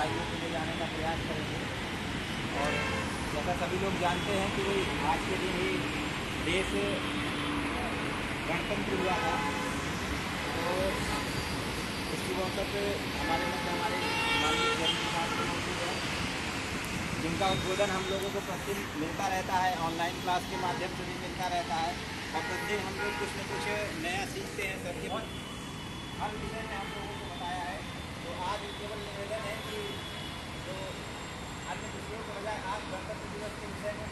ऊंचाइयों पे ले जाने का प्रयास करेंगे। और जैसा सभी लोग जानते हैं कि भाई, आज के दिन ही देश गणतंत्र हुआ था। तो इस शुभ अवसर पर हमारे मध्य हमारे जिनका उद्बोधन हम लोगों को प्रतिदिन मिलता रहता है ऑनलाइन क्लास के माध्यम से भी मिलता रहता है। और प्रतिदिन हम लोग कुछ न कुछ नया सीखते हैं सर के हर विषय में हम लोगों को केवल निवेदन है कि जो अन्य विषयों के बजाय आज गणतंत्र दिवस के विषय में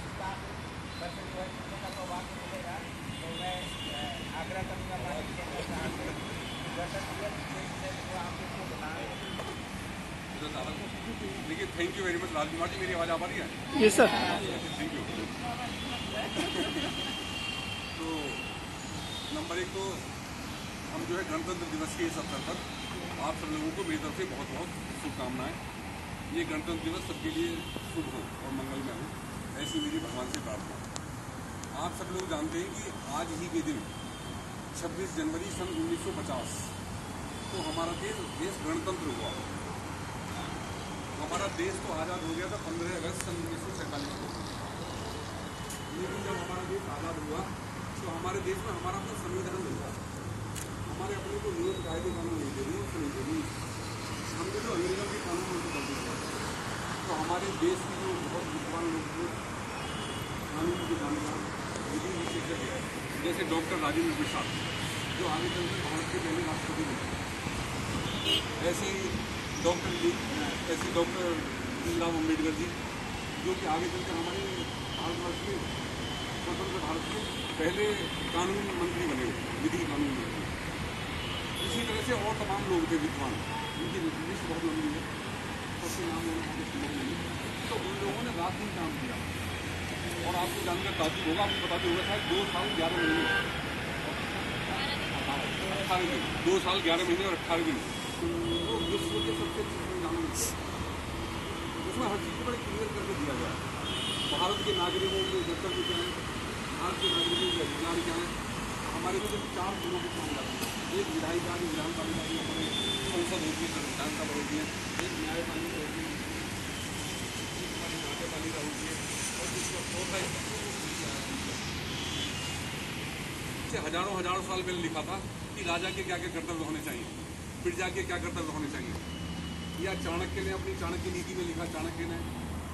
का सौभाग्य मिलेगा तो मैं आग्रह करूँगा माननीय केंद्र साहब से गणतंत्र दिवस के विषय में जो आप लोग को बताएँ देखिए thank you very much Lal Kumar ji मेरी आवाज़ आ पा रही है? सर थैंक यू तो नंबर एक तो हम जो है गणतंत्र दिवस के इस अवसर पर आप सब लोगों को मेरी तरफ़ से बहुत बहुत शुभकामनाएँ। ये गणतंत्र दिवस सबके लिए शुभ हो और मंगलमय हो, ऐसी मेरी भगवान से प्रार्थना आप सब लोग जानते हैं कि आज ही के दिन 26 जनवरी सन 1950 तो हमारा देश देश गणतंत्र हुआ। हमारा देश तो आज़ाद हो गया था पंद्रह अगस्त सन उन्नीस सौ सैंतालीस को। लेकिन जब हमारा देश आज़ाद हुआ तो हमारे देश में हमारा अपना संविधान मिला हमारे अपने को नियम कायदे कानून नहीं थे रूल्स नहीं थे रूल्स हमने जो अंग्रेज़ों के कानून उनको कर दिया तो हमारे देश के जो बहुत विद्वान लोग थे। कानून के जानकार विधि विशेषज्ञ जैसे डॉक्टर राजेंद्र प्रसाद, जो आगे चलकर भारत के पहले राष्ट्रपति बने। ऐसे डॉक्टर ऐसे डॉक्टर भीमराव अंबेडकर जी, जो कि आगे चलकर हमारे भारतवर्ष के, स्वतंत्र भारत के पहले कानून मंत्री बने, विधि कानून मंत्री। इसी तरह से और तमाम लोग थे विद्वान। उनकी लिस्ट बहुत लंबी है। सबके नाम लेना बहुत संभव नहीं तो उन लोगों ने रात दिन काम किया और आपको जानकर ताजुब होगा आपको बताते हुए था दो साल ग्यारह महीने अट्ठारह दिन दो साल ग्यारह महीने और अट्ठारह दिन तो विश्व के सबसे संविधान उसमें हर चीज़ को बड़े क्लियर करके दिया गया भारत के नागरिकों के कर्तव्य क्या है भारत के नागरिकों के अधिकार क्या है हमारे को सिर्फ़ चार गुणों को माना जाता है एक विधायिका की विधानपालिका की हमारे संसद होती है विधानसभा होती है एक न्यायपालिका होती है एक हमारी कार्यपालिका होती है और जिसका चौथा से हज़ारों हज़ारों साल पहले लिखा था कि राजा के क्या क्या कर्तव्य होने चाहिए, प्रजा के क्या कर्तव्य होने चाहिए। या चाणक्य ने अपनी चाणक्य नीति में लिखा, चाणक्य ने,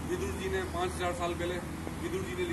विदुर जी ने पाँच हज़ार साल पहले विदुर जी ने लिखा